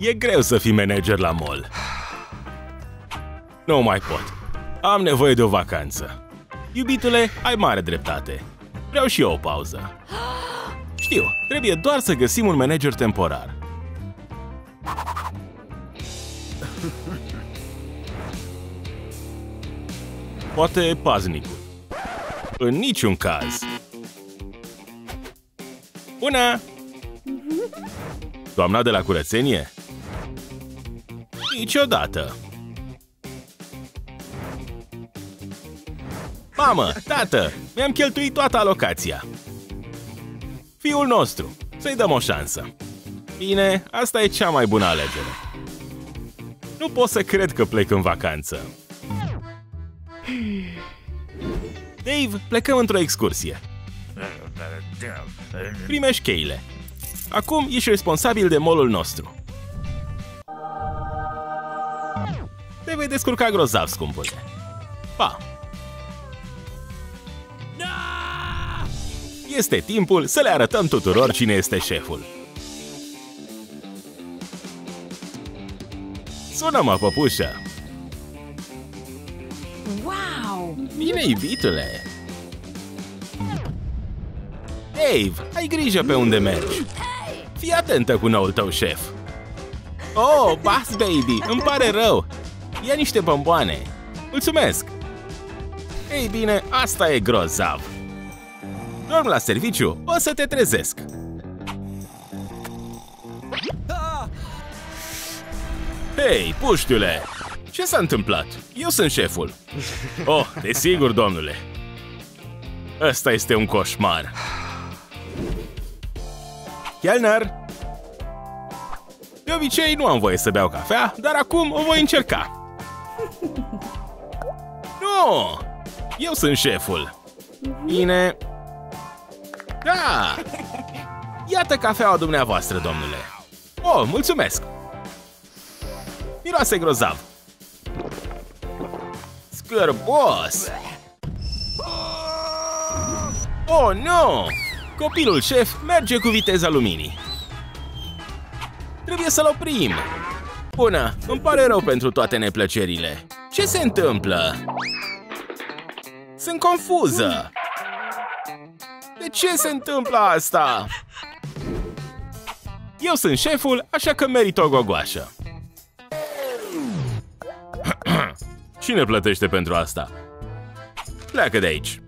e greu să fii manager la mall. Nu mai pot. Am nevoie de o vacanță. Iubitule, ai mare dreptate. Vreau și eu o pauză. Știu, trebuie doar să găsim un manager temporar. Poate paznicul. În niciun caz. Bună! Doamna de la curățenie? Niciodată! Mamă, tată, mi-am cheltuit toată alocația. Fiul nostru, să-i dăm o șansă. Bine, asta e cea mai bună alegere. Nu pot să cred că plec în vacanță. Dave, plecăm într-o excursie. Primești cheile. Acum ești responsabil de molul nostru. Te vei descurca grozav, scumpule. Pa! Este timpul să le arătăm tuturor cine este șeful. Sună-mă, păpușă! Wow! Bine, iubitule! Dave, ai grijă pe unde mergi! Fii atentă cu noul tău șef! Oh, Bass Baby, îmi pare rău! Ia niște bomboane! Mulțumesc! Ei bine, asta e grozav! Dorm la serviciu, o să te trezesc! Hei, puștiule! Ce s-a întâmplat? Eu sunt șeful! Oh, desigur, domnule! Ăsta este un coșmar! Chelner! De obicei nu am voie să beau cafea, dar acum o voi încerca! Nu! Eu sunt șeful! Bine... Da! Iată cafeaua dumneavoastră, domnule! Oh, mulțumesc! Miroase grozav! Scârbos! Oh, nu! Copilul șef merge cu viteza luminii. Trebuie să-l oprim! Bună, îmi pare rău pentru toate neplăcerile. Ce se întâmplă? Sunt confuză! De ce se întâmplă asta? Eu sunt șeful, așa că merit o gogoașă. Cine plătește pentru asta? Pleacă de aici.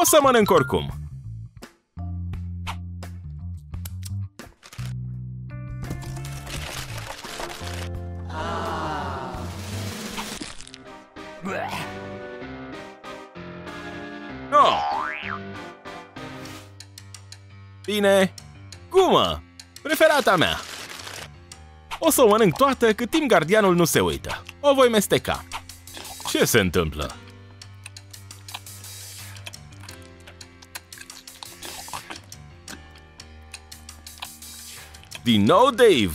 O să mănânc oricum. Oh. Bine, gumă, preferata mea. O să o mănânc toată cât timp gardianul nu se uită. O voi mesteca. Ce se întâmplă? Din nou Dave!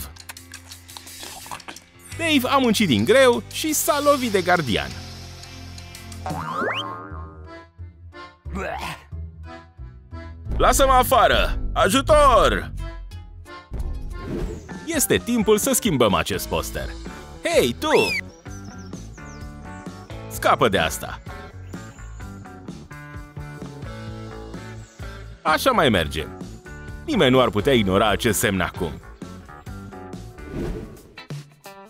Dave a muncit din greu și s-a lovit de gardian. Lasă-mă afară! Ajutor! Este timpul să schimbăm acest poster. Hei, tu! Scapă de asta! Așa mai merge. Nimeni nu ar putea ignora acest semn acum.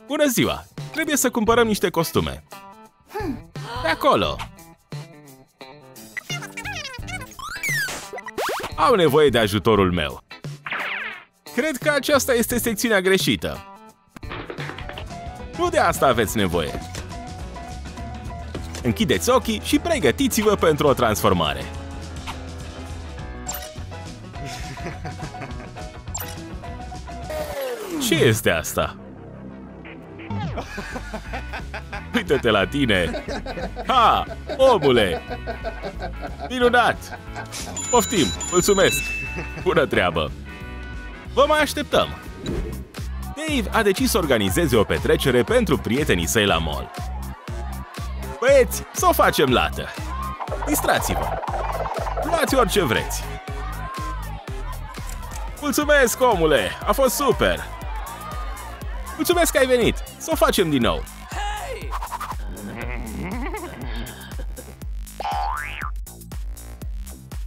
Bună ziua! Trebuie să cumpărăm niște costume. De acolo! Au nevoie de ajutorul meu. Cred că aceasta este secțiunea greșită. Nu de asta aveți nevoie. Închideți ochii și pregătiți-vă pentru o transformare. Ce este asta? Uită-te la tine! Ha! Omule! Minunat! Poftim! Mulțumesc! Bună treabă! Vă mai așteptăm! Dave a decis să organizeze o petrecere pentru prietenii săi la mall. Băieți, să o facem lată! Distrați-vă! Luați orice vreți. Mulțumesc, omule! A fost super! Mulțumesc că ai venit! Să o facem din nou!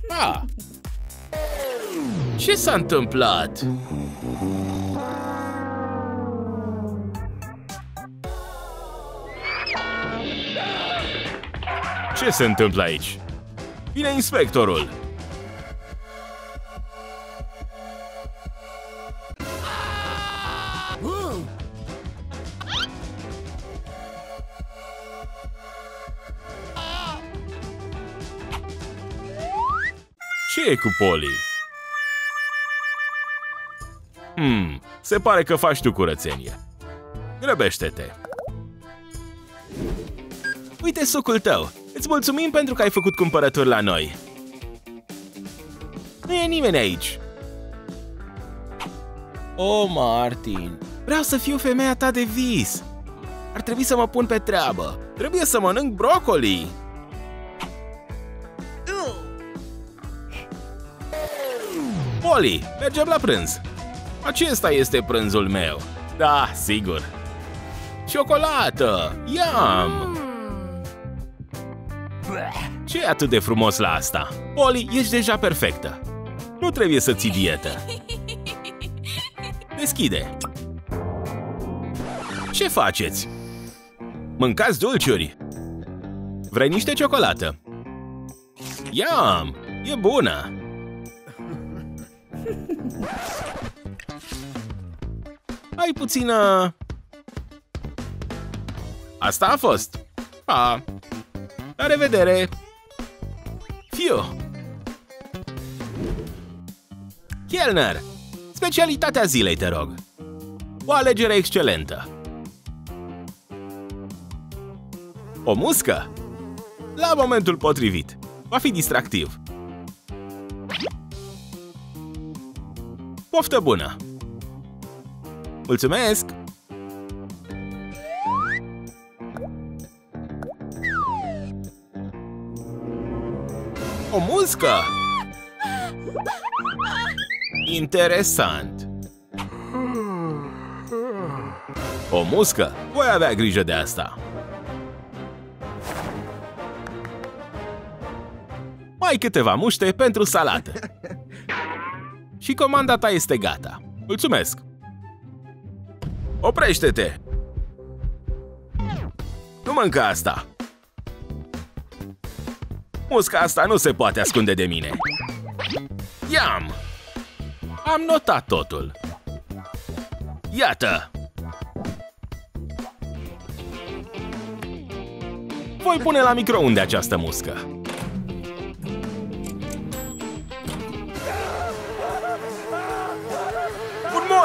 Ah. Ce s-a întâmplat? Ce se întâmplă aici? Vine inspectorul! Ce e cu Poli? Hmm, se pare că faci tu curățenie. Grăbește-te! Uite sucul tău! Îți mulțumim pentru că ai făcut cumpărături la noi! Nu e nimeni aici! Oh, Martin! Vreau să fiu femeia ta de vis! Ar trebui să mă pun pe treabă! Trebuie să mănânc brocoli! Polly, mergem la prânz! Acesta este prânzul meu! Da, sigur! Ciocolată! Yum! ce e atât de frumos la asta? Polly, ești deja perfectă! Nu trebuie să ții dietă! Deschide! Ce faceți? Mâncați dulciuri! Vrei niște ciocolată? Yum! E bună! Ai puțină... Asta a fost. Pa! La revedere! Fiu! Kellner! Specialitatea zilei, te rog! O alegere excelentă! O muscă? La momentul potrivit. Va fi distractiv. Poftă bună! Mulțumesc! O muscă! Interesant! O muscă? Voi avea grijă de asta! Mai câteva muște pentru salată. Și comanda ta este gata. Mulțumesc! Oprește-te! Nu mânca asta! Musca asta nu se poate ascunde de mine. Iam! Am notat totul. Iată! Voi pune la microunde această muscă.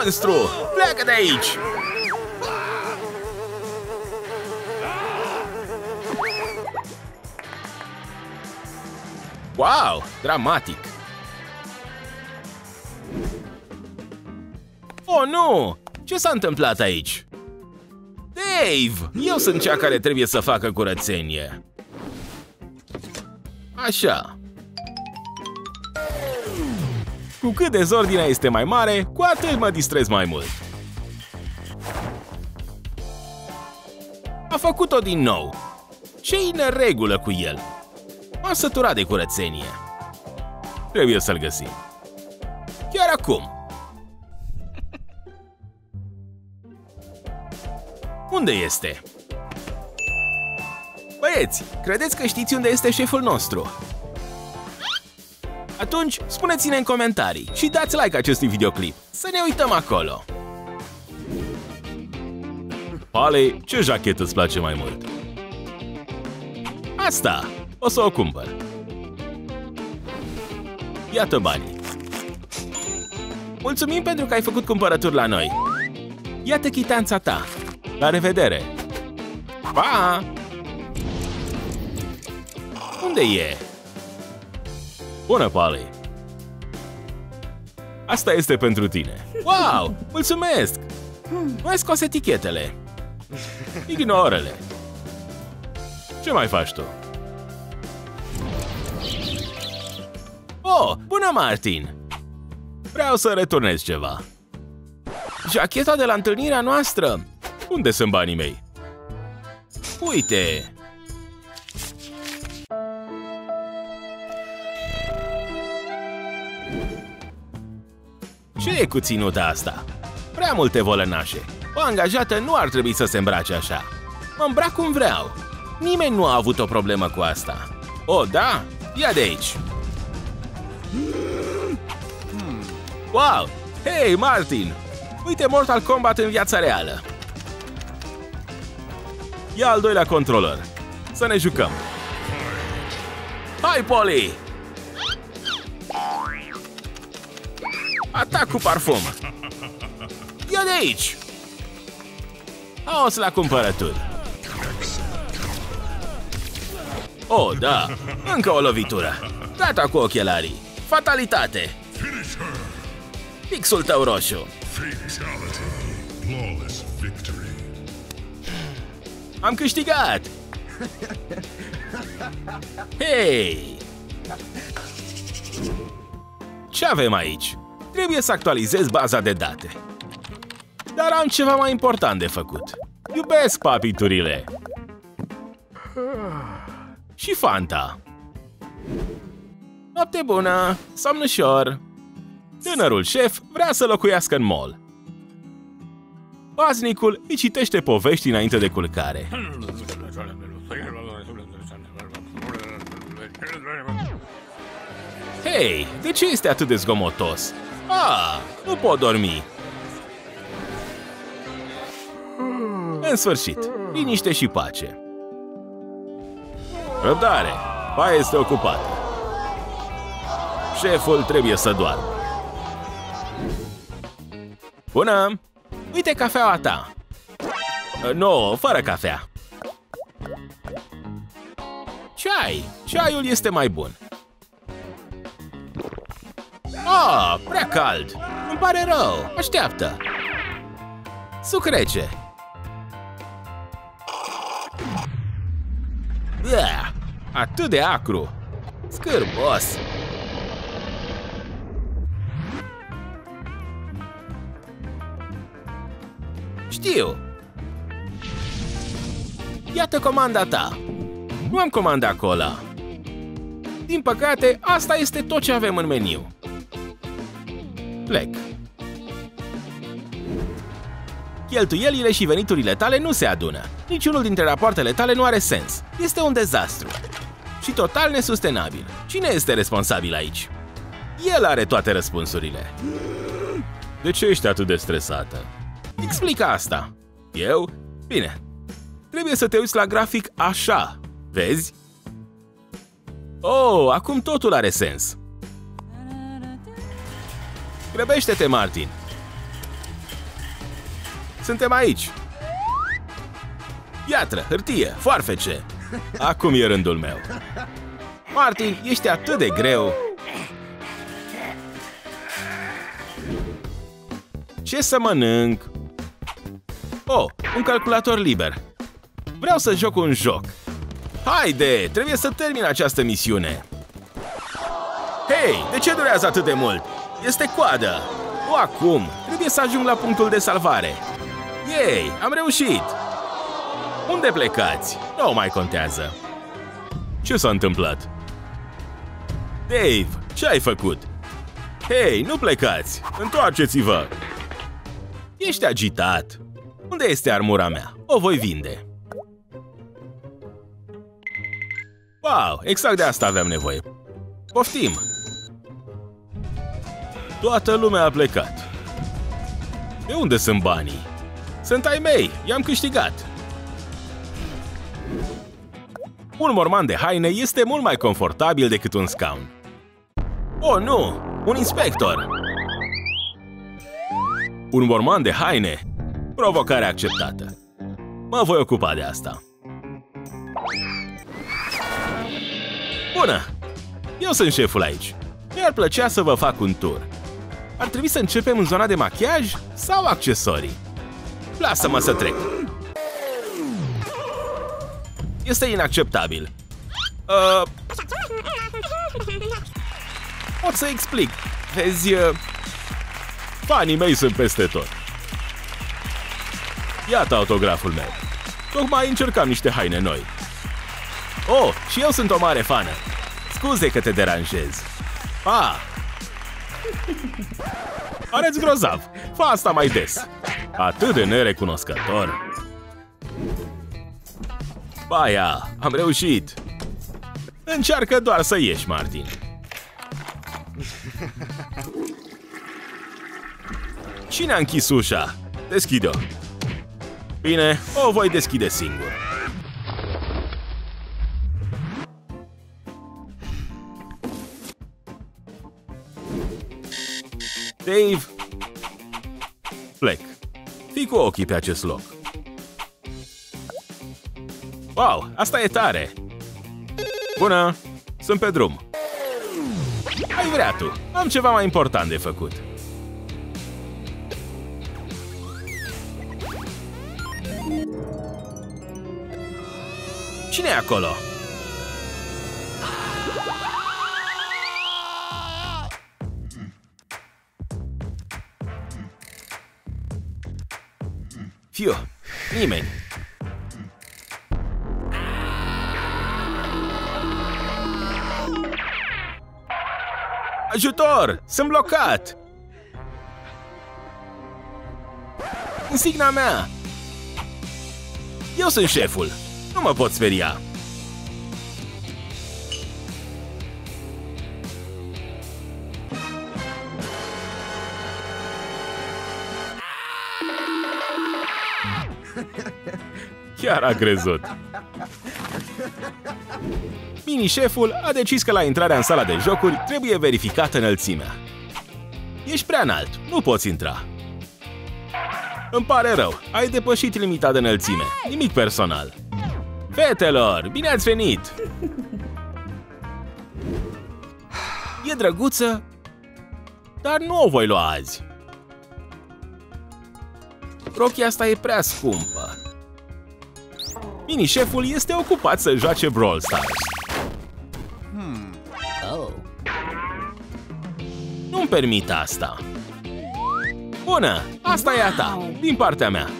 Monstru! Pleacă de aici! Wow! Dramatic! Oh, nu! Ce s-a întâmplat aici? Dave! Eu sunt cea care trebuie să facă curățenie. Așa. Cu cât dezordinea este mai mare, cu atât mă distrez mai mult. A făcut-o din nou. Ce-i neregulă cu el? M-am săturat de curățenie. Trebuie să-l găsim. Chiar acum. Unde este? Băieți, credeți că știți unde este șeful nostru? Atunci, spuneți-ne în comentarii și dați like acestui videoclip. Să ne uităm acolo. Pale, ce jachetă îți place mai mult? Asta! O să o cumpăr. Iată banii. Mulțumim pentru că ai făcut cumpărături la noi. Iată chitanța ta. La revedere! Pa! Unde e? Bună, Polly! Asta este pentru tine. Wow! Mulțumesc! Nu ai scos etichetele. Ignorele. Ce mai faci tu? Oh, bună, Martin! Vreau să returnez ceva. Jacheta de la întâlnirea noastră! Unde sunt banii mei? Uite! Ce e cu ținuta asta? Prea multe volănașe. O angajată nu ar trebui să se îmbrace așa. Mă îmbrac cum vreau. Nimeni nu a avut o problemă cu asta. O, da? Ia de aici! Wow! Hei, Martin! Uite Mortal Kombat în viața reală! Ia al doilea controller. Să ne jucăm. Hai, Poli! Atac cu parfum! Ia de aici! Haos la cumpărături! Oh, da! Încă o lovitură! Gata cu ochelarii! Fatalitate! Pixul tău roșu! Am câștigat! Hei! Ce avem aici? Trebuie să actualizez baza de date. Dar am ceva mai important de făcut. Iubesc papiturile! Și Fanta! Noapte bună! Somn ușor! Tânărul șef vrea să locuiască în mall. Paznicul îi citește povești înainte de culcare. Hei, de ce este atât de zgomotos? Ah, nu pot dormi. În sfârșit, liniște și pace. Răbdare, paia este ocupată. Șeful trebuie să doarmă. Bună! Uite cafeaua ta! Nu, no, fără cafea. Ceai! Ceaiul este mai bun. Ah, prea cald! Îmi pare rău! Așteaptă! Suc rece! Bea, atât de acru! Scârbos! Știu! Iată comanda ta! Nu am comanda cola! Din păcate, asta este tot ce avem în meniu. Plec. Cheltuielile și veniturile tale nu se adună. Niciunul dintre rapoartele tale nu are sens. Este un dezastru. Și total nesustenabil. Cine este responsabil aici? El are toate răspunsurile. De ce ești atât de stresată? Explică asta. Eu? Bine. Trebuie să te uiți la grafic așa. Vezi? Oh, acum totul are sens. Grăbește-te, Martin! Suntem aici! Piatră, hârtie, foarfece! Acum e rândul meu. Martin, ești atât de greu! Ce să mănânc? Oh, un calculator liber. Vreau să joc un joc. Haide, trebuie să termin această misiune. Hei, de ce durează atât de mult? Este coadă! O acum! Trebuie să ajung la punctul de salvare. Ei, am reușit! Unde plecați? Nu mai contează. Ce s-a întâmplat? Dave, ce ai făcut? Hei, nu plecați! Întoarceți-vă! Ești agitat. Unde este armura mea? O voi vinde. Wow, exact de asta aveam nevoie. Poftim! Toată lumea a plecat. De unde sunt banii? Sunt ai mei, i-am câștigat. Un morman de haine este mult mai confortabil decât un scaun. Oh, nu! Un inspector! Un morman de haine? Provocare acceptată. Mă voi ocupa de asta. Bună! Eu sunt șeful aici. Mi-ar plăcea să vă fac un tur. Ar trebui să începem în zona de machiaj sau accesorii? Lasă-mă să trec. Este inacceptabil. Uh... pot să explic. Vezi, uh, fanii mei sunt peste tot. Iată autograful meu. Tocmai încercam niște haine noi. Oh, și eu sunt o mare fană. Scuze că te deranjez. Pa! Areți grozav. Fă asta mai des. Atât de nerecunoscător. Baia, am reușit. Încearcă doar să ieși, Martin. Cine a închis ușa? Deschide-o. Bine, o voi deschide singur. Dave, plec. Fii cu ochii pe acest loc. Wow, asta e tare! Bună! Sunt pe drum. Ai vrea tu. Am ceva mai important de făcut. Cine e acolo? Fiu, nimeni. Ajutor! Sunt blocat! Insigna mea! Eu sunt șeful! Nu mă pot speria! Chiar a crezut! Mini-șeful a decis că la intrarea în sala de jocuri trebuie verificată înălțimea. Ești prea înalt, nu poți intra. Îmi pare rău, ai depășit limita de înălțime. Nimic personal. Fetelor, bine ați venit! E drăguță, dar nu o voi lua azi. Rochia asta e prea scumpă. Mini-șeful este ocupat să joace Brawl Stars. Hmm. Oh. Nu-mi permit asta. Bună, asta e a ta, din partea mea.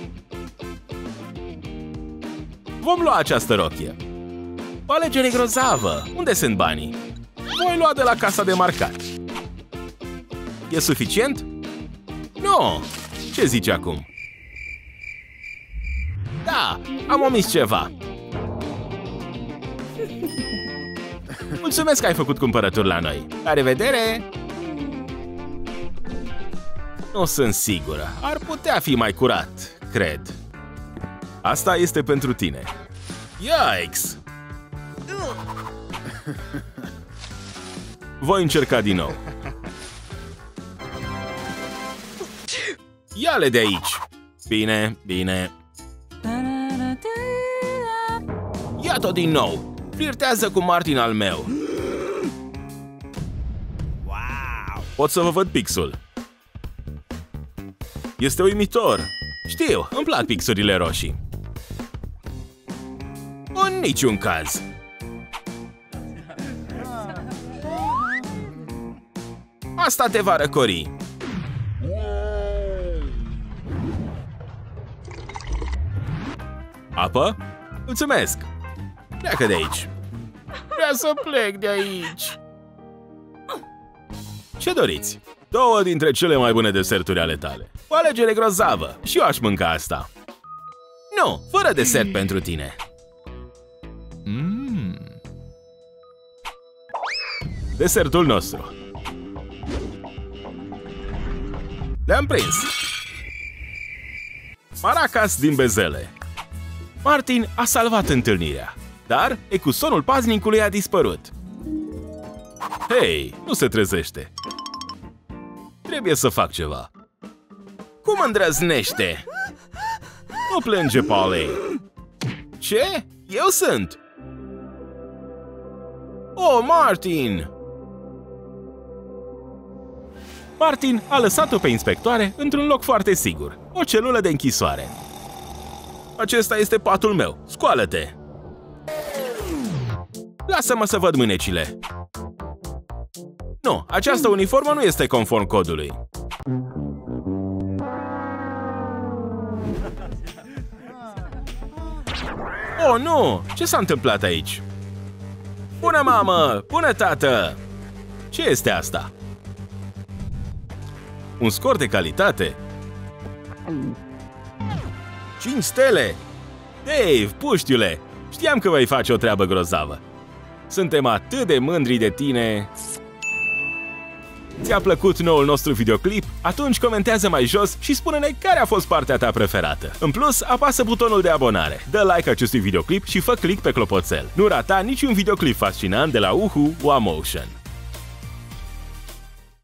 Vom lua această rochie. O alegere grozavă. Unde sunt banii? Voi lua de la casa de marcat. E suficient? Nu! Ce zici acum? Da, am omis ceva. Mulțumesc că ai făcut cumpărături la noi. La revedere! Nu sunt sigură. Ar putea fi mai curat, cred. Asta este pentru tine. Yikes! Voi încerca din nou. Ia-le de aici! Bine, bine. Ia-o din nou! Flirtează cu Martin al meu! Wow! Pot să vă văd pixul. Este uimitor! Știu, îmi plac pixurile roșii. În niciun caz! Asta te va răcori! Apă? Mulțumesc! Pleacă de aici! Vreau să plec de aici! Ce doriți? Două dintre cele mai bune deserturi ale tale. O alegere grozavă și eu aș mânca asta. Nu, fără desert pentru tine. Mm. Desertul nostru. Le-am prins. Maracas din bezele. Martin a salvat întâlnirea, dar ecusonul paznicului a dispărut. Hei, nu se trezește. Trebuie să fac ceva. Cum îndrăznește? Nu plânge, Polly. Ce? Eu sunt! Oh, Martin! Martin a lăsat-o pe inspectoare într-un loc foarte sigur, o celulă de închisoare. Acesta este patul meu. Scoală-te! Lasă-mă să văd mânecile. Nu, această uniformă nu este conform codului. Oh, nu! Ce s-a întâmplat aici? Bună, mamă! Bună, tată! Ce este asta? Un scor de calitate? 5 stele! Dave, puștiule! Știam că vei face o treabă grozavă. Suntem atât de mândri de tine! Ți-a plăcut noul nostru videoclip? Atunci comentează mai jos și spune-ne care a fost partea ta preferată. În plus, apasă butonul de abonare, dă like acestui videoclip și fă click pe clopoțel. Nu rata niciun videoclip fascinant de la Uhu One Motion.